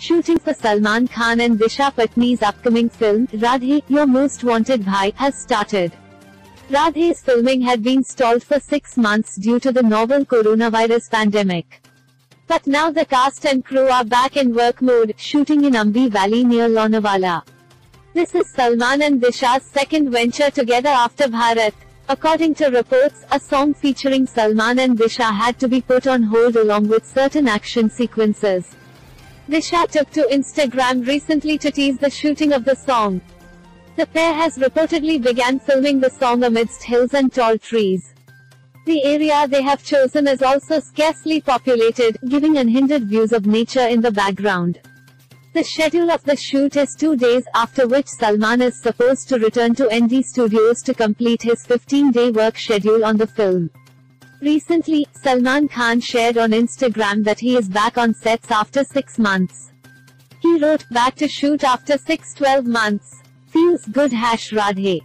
Shooting for Salman Khan and Disha Patani's upcoming film, Radhe, Your Most Wanted Bhai, has started. Radhe's filming had been stalled for six months due to the novel coronavirus pandemic. But now the cast and crew are back in work mode, shooting in Aamby Valley near Lonavala. This is Salman and Disha's second venture together after Bharat. According to reports, a song featuring Salman and Disha had to be put on hold along with certain action sequences. Disha took to Instagram recently to tease the shooting of the song. The pair has reportedly began filming the song amidst hills and tall trees. The area they have chosen is also scarcely populated, giving unhindered views of nature in the background. The schedule of the shoot is two days, after which Salman is supposed to return to ND Studios to complete his 15-day work schedule on the film. Recently, Salman Khan shared on Instagram that he is back on sets after six months. He wrote, back to shoot after 6-12 months. Feels good hash Radhe.